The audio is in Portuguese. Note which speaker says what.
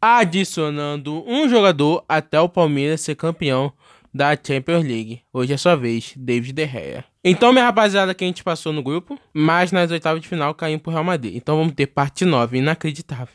Speaker 1: adicionando um jogador até o Palmeiras ser campeão da Champions League. Hoje é sua vez, David De Gea. Então, minha rapaziada, que a gente passou no grupo, mas nas oitavas de final caímos pro Real Madrid. Então vamos ter parte 9, inacreditável.